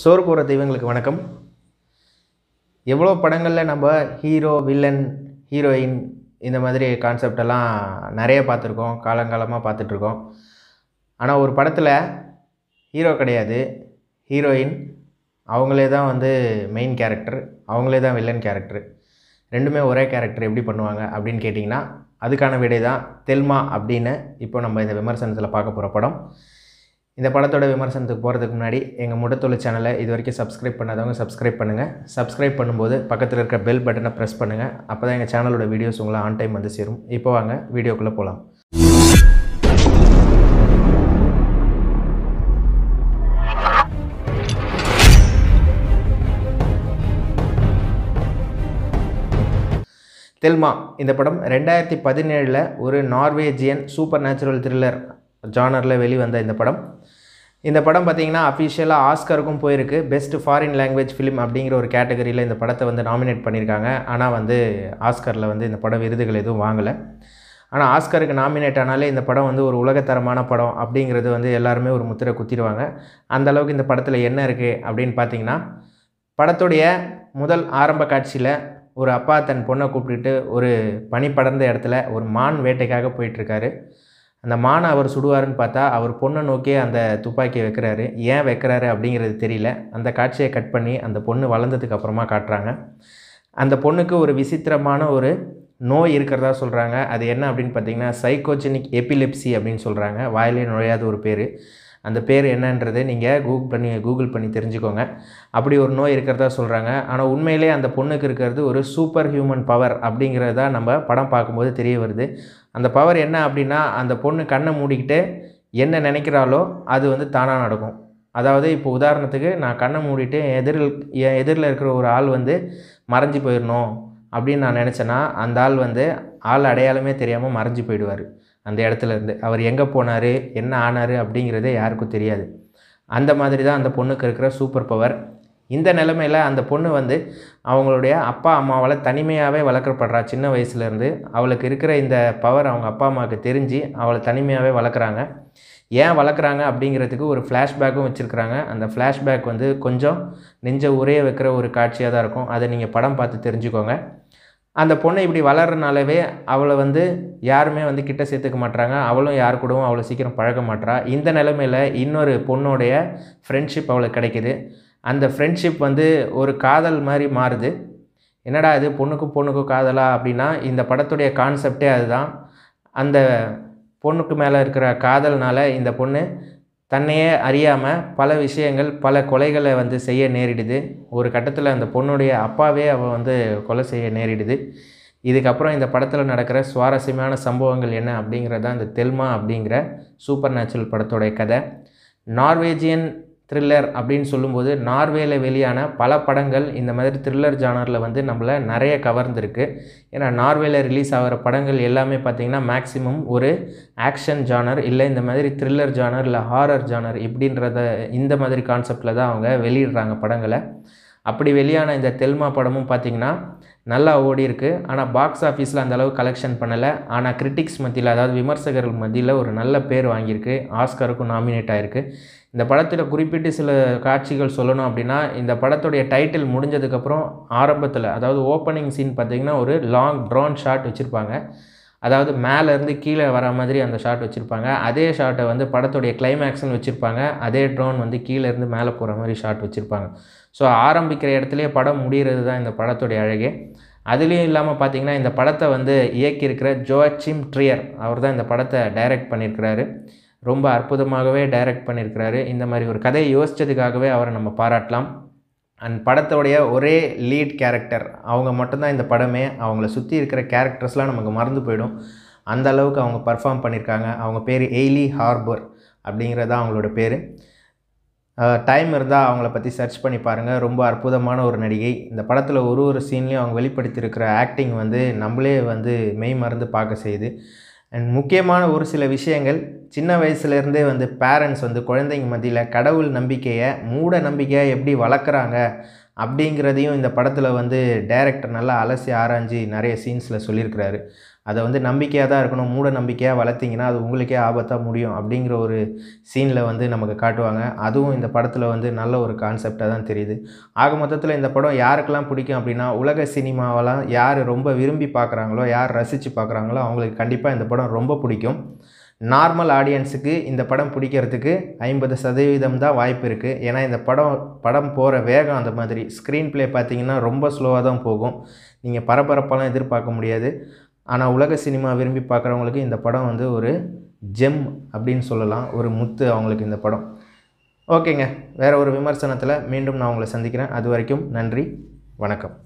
சோறு போகிற தெய்வங்களுக்கு வணக்கம். எவ்வளோ படங்களில் நம்ம ஹீரோ வில்லன் ஹீரோயின் இந்த மாதிரி கான்செப்ட் எல்லாம் நிறைய பார்த்துருக்கோம் காலங்காலமாக பார்த்துட்ருக்கோம். ஆனால் ஒரு படத்தில் ஹீரோ கிடையாது. ஹீரோயின் அவங்களே தான் வந்து மெயின் கேரக்டர் அவங்களே தான் வில்லன் கேரக்டர் ரெண்டுமே ஒரே கேரக்டர் எப்படி பண்ணுவாங்க அப்படின்னு கேட்டிங்கன்னா அதுக்கான விடை தான் தெல்மா அப்படின்னு இப்போ நம்ம இந்த விமர்சனத்தில் பார்க்க போகிற படம். இந்த படத்தோட விமர்சனத்துக்கு போகிறதுக்கு முன்னாடி எங்கள் முடத்தொழில் சேனலை இது வரைக்கும் சப்ஸ்கிரைப் பண்ணாதவங்க சப்ஸ்கிரைப் பண்ணுங்கள் சப்ஸ்கிரைப் பண்ணும்போது பக்கத்தில் இருக்கிற பெல் பட்டனை ப்ரெஸ் பண்ணுங்கள் அப்போ தான் எங்கள் சேனலோட வீடியோஸ் உங்களை ஆன் டைம் வந்து சேரும். இப்போ வாங்க வீடியோக்குள்ளே போகலாம் தெல்மா இந்த படம் ரெண்டாயிரத்தி பதினேழில் ஒரு நார்வேஜியன் சூப்பர் நேச்சுரல் த்ரில்லர் ஜானரில் வெளிவந்த இந்த படம். இந்த படம் பார்த்திங்கன்னா அஃபிஷியலாக ஆஸ்கருக்கும் போயிருக்கு. பெஸ்ட் ஃபாரின் லாங்குவேஜ் ஃபிலிம் அப்படிங்கிற ஒரு கேட்டகரியில் இந்த படத்தை வந்து நாமினேட் பண்ணியிருக்காங்க. ஆனால் வந்து ஆஸ்கரில் வந்து இந்த படம் விருதுகள் எதுவும் வாங்கலை. ஆனால் ஆஸ்கருக்கு நாமினேட் ஆனாலே இந்த படம் வந்து ஒரு உலகத்தரமான படம் அப்படிங்கிறது வந்து எல்லாருமே ஒரு முத்திரை குத்திடுவாங்க. அந்தளவுக்கு இந்த படத்தில் என்ன இருக்குது அப்படின்னு பார்த்தீங்கன்னா படத்துடைய முதல் ஆரம்ப காட்சியில் ஒரு அப்பா தன் பொண்ணை கூப்பிட்டுட்டு ஒரு பனி படர்ந்த இடத்துல ஒரு மான் வேட்டைக்காக போயிட்டுருக்காரு அந்த மானை அவர் சுடுவாருன்னு பார்த்தா அவர் பொண்ணை நோக்கி அந்த துப்பாக்கியை வைக்கிறாரு. ஏன் வைக்கிறாரு அப்படிங்கிறது தெரியல. அந்த காட்சியை கட் பண்ணி அந்த பொண்ணு வளர்ந்ததுக்கு அப்புறமா காட்டுறாங்க. அந்த பொண்ணுக்கு ஒரு விசித்திரமான ஒரு நோய் இருக்கிறதா சொல்கிறாங்க அது என்ன அப்படின்னு பார்த்தீங்கன்னா சைக்கோஜெனிக் எபிலெப்சி அப்படின்னு சொல்கிறாங்க வாயிலே நுழையாத ஒரு பேர். அந்த பேர் என்னன்றதை நீங்கள் கூகுள் பண்ணி கூகுள் பண்ணி தெரிஞ்சுக்கோங்க. அப்படி ஒரு நோய் இருக்கிறதா சொல்கிறாங்க ஆனால் உண்மையிலே அந்த பொண்ணுக்கு இருக்கிறது ஒரு சூப்பர் ஹியூமன் பவர் அப்படிங்கிறத நம்ம படம் பார்க்கும்போது தெரிய வருது. அந்த பவர் என்ன அப்படின்னா அந்த பொண்ணு கண்ணை மூடிக்கிட்டு என்ன நினைக்கிறாளோ அது வந்து தானாக நடக்கும். அதாவது இப்போ உதாரணத்துக்கு நான் கண்ணை மூடிட்டு எதிரில் என் எதிரில் இருக்கிற ஒரு ஆள் வந்து மறைஞ்சு போயிடணும் அப்படின்னு நான் நினச்சேன்னா அந்த ஆள் வந்து ஆள் அடையாளமே தெரியாமல் மறைஞ்சு போயிடுவார். அந்த இடத்துல இருந்து. அவர் எங்கே போனார் என்ன ஆனார் அப்படிங்கிறதே யாருக்கும் தெரியாது. அந்த மாதிரி தான் அந்த பொண்ணுக்கு இருக்கிற சூப்பர் பவர் இந்த நிலமையில் அந்த பொண்ணு வந்து அவங்களுடைய அப்பா அம்மாவால் தனிமையாகவே வளர்க்கப்படுறா. சின்ன வயசுலேருந்து அவளுக்கு இருக்கிற இந்த பவர் அவங்க அப்பா அம்மாவுக்கு தெரிஞ்சு அவளை தனிமையாகவே வளர்க்குறாங்க. ஏன் வளர்க்குறாங்க அப்படிங்கிறதுக்கு ஒரு ஃப்ளாஷ்பேக்கும் வச்சுருக்குறாங்க. அந்த ஃப்ளாஷ்பேக் வந்து கொஞ்சம் நெஞ்ச உரைய வைக்கிற ஒரு காட்சியாக தான் இருக்கும். அதை நீங்கள் படம் பார்த்து தெரிஞ்சுக்கோங்க. அந்த பொண்ணை இப்படி வளர்றனாலவே அவளை வந்து யாருமே வந்து கிட்ட சேர்த்துக்க மாட்டாங்க அவளும் யார் கூடவும் அவ்வளோ சீக்கிரம் பழக மாட்றா. இந்த நிலமையில் இன்னொரு பொண்ணோடைய ஃப்ரெண்ட்ஷிப் அவளுக்கு கிடைக்கிது. அந்த ஃப்ரெண்ட்ஷிப் வந்து ஒரு காதல் மாதிரி மாறுது. என்னடா இது? பொண்ணுக்கும் பொண்ணுக்கும் காதலா? அப்படின்னா இந்த படத்துடைய கான்செப்டே அதுதான். அந்த பொண்ணுக்கு மேலே இருக்கிற காதல்னால் இந்த பொண்ணு தன்னையே அறியாமல் பல விஷயங்கள் பல கொலைகளை வந்து செய்ய நேரிடுது. ஒரு கட்டத்தில் அந்த பொண்ணுடைய அப்பாவே அவள் வந்து கொலை செய்ய நேரிடுது. இதுக்கப்புறம் இந்த படத்தில் நடக்கிற சுவாரஸ்யமான சம்பவங்கள் என்ன அப்படிங்கிறது தான் இந்த தெல்மா அப்படிங்கிற சூப்பர் நேச்சுரல் படத்தோடைய கதை. நார்வேஜியன் த்ரில்லர் அப்படின்னு சொல்லும்போது நார்வேல வெளியான பல படங்கள் இந்த மாதிரி த்ரில்லர் ஜானரில் வந்து நம்மளை நிறைய கவர்ந்துருக்கு. ஏன்னா நார்வேல ரிலீஸ் ஆகிற படங்கள் எல்லாமே பார்த்திங்கன்னா மேக்ஸிமம் ஒரு ஆக்ஷன் ஜானர் இல்லை இந்த மாதிரி த்ரில்லர் ஜானர் இல்லை ஹாரர் ஜானர் இப்படின்றத இந்த மாதிரி கான்செப்டில் தான் அவங்க வெளியிடுறாங்க படங்களை. அப்படி வெளியான இந்த தெல்மா படமும் பார்த்திங்கன்னா நல்லா ஓடி இருக்கு ஆனால் பாக்ஸ் ஆஃபீஸில் அந்தளவு கலெக்ஷன் பண்ணலை. ஆனால் கிரிட்டிக்ஸ் மத்தியில் அதாவது விமர்சகர்கள் மத்தியில் ஒரு நல்ல பேர் வாங்கியிருக்கு. ஆஸ்கருக்கும் நாமினேட் ஆகிருக்கு இந்த படத்தில் குறிப்பிட்டு சில காட்சிகள் சொல்லணும் அப்படின்னா இந்த படத்துடைய டைட்டில் முடிஞ்சதுக்கப்புறம் ஆரம்பத்தில் அதாவது ஓப்பனிங் சீன் பார்த்திங்கன்னா ஒரு லாங் ட்ரோன் ஷாட் வச்சுருப்பாங்க. அதாவது மேலேருந்து கீழே வர மாதிரி அந்த ஷாட் வச்சுருப்பாங்க. அதே ஷாட்டை வந்து படத்துடைய கிளைமேக்ஸ்னு வச்சுருப்பாங்க. அதே ட்ரோன் வந்து கீழேருந்து மேலே போகிற மாதிரி ஷாட் வச்சுருப்பாங்க. ஸோ ஆரம்பிக்கிற இடத்துலையே படம் முடிகிறது தான் இந்த படத்துடைய அழகே. அதுலேயும் இல்லாமல் பார்த்தீங்கன்னா இந்த படத்தை வந்து இயக்கியிருக்கிற ஜோச்சிம் ட்ரியர் அவர் தான் இந்த படத்தை டைரக்ட் பண்ணியிருக்கிறாரு. ரொம்ப அற்புதமாகவே டைரக்ட் பண்ணியிருக்கிறாரு. இந்த மாதிரி ஒரு கதையை யோசித்ததுக்காகவே அவரை நம்ம பாராட்டலாம். அண்ட் படத்தோடைய ஒரே லீட் கேரக்டர் அவங்க மட்டும்தான் இந்த படமே. அவங்கள சுற்றி இருக்கிற கேரக்டர்ஸ்லாம் நமக்கு மறந்து போயிடும். அந்த அளவுக்கு அவங்க பர்ஃபார்ம் பண்ணியிருக்காங்க. அவங்க பேர் எய்லி ஹார்பர் அப்படிங்கிறது தான் அவங்களோட பேர். டைம் இருந்தால் அவங்கள பற்றி சர்ச் பண்ணி பாருங்கள் ரொம்ப அற்புதமான ஒரு நடிகை. இந்த படத்தில் ஒரு ஒரு சீன்லேயும் அவங்க வெளிப்படுத்தியிருக்கிற ஆக்டிங் வந்து நம்மளே வந்து மெய் மறந்து பார்க்க செய்யுது. அண்ட் முக்கியமான ஒரு சில விஷயங்கள் சின்ன வயசுலேருந்தே வந்து பேரண்ட்ஸ் வந்து குழந்தைங்க மத்தியில் கடவுள் நம்பிக்கையை மூட நம்பிக்கையை எப்படி வளர்க்குறாங்க அப்படிங்கிறதையும் இந்த படத்தில் வந்து டைரக்டர் நல்லா அலசி ஆராய்ஞ்சு நிறைய சீன்ஸில் சொல்லியிருக்கிறாரு. அதை வந்து நம்பிக்கையாக தான் இருக்கணும் மூட நம்பிக்கையாக வளர்த்திங்கன்னா அது உங்களுக்கே ஆபத்தாக முடியும் அப்படிங்கிற ஒரு சீனில் வந்து நமக்கு காட்டுவாங்க. அதுவும் இந்த படத்தில் வந்து நல்ல ஒரு கான்செப்டாக தான் தெரியுது. ஆக மொத்தத்தில் இந்த படம் யாருக்கெல்லாம் பிடிக்கும் அப்படின்னா உலக சினிமாவெல்லாம் யார் ரொம்ப விரும்பி பார்க்குறாங்களோ யார் ரசித்து பார்க்குறாங்களோ அவங்களுக்கு கண்டிப்பாக இந்த படம் ரொம்ப பிடிக்கும். நார்மல் ஆடியன்ஸுக்கு இந்த படம் பிடிக்கிறதுக்கு ஐம்பது சதவீதம் தான் வாய்ப்பு இருக்குது ஏன்னா இந்த படம் படம் போகிற வேகம் அந்த மாதிரி. ஸ்க்ரீன் ப்ளே பார்த்தீங்கன்னா ரொம்ப ஸ்லோவாக தான் போகும். நீங்கள் பரபரப்பெல்லாம் எதிர்பார்க்க முடியாது. ஆனால் உலக சினிமா விரும்பி பார்க்குறவங்களுக்கு இந்த படம் வந்து ஒரு ஜெம் அப்படின்னு சொல்லலாம். ஒரு முத்து அவங்களுக்கு இந்த படம். ஓகேங்க. வேறு ஒரு விமர்சனத்தில் மீண்டும் நான் உங்களை சந்திக்கிறேன். அது வரைக்கும் நன்றி வணக்கம்.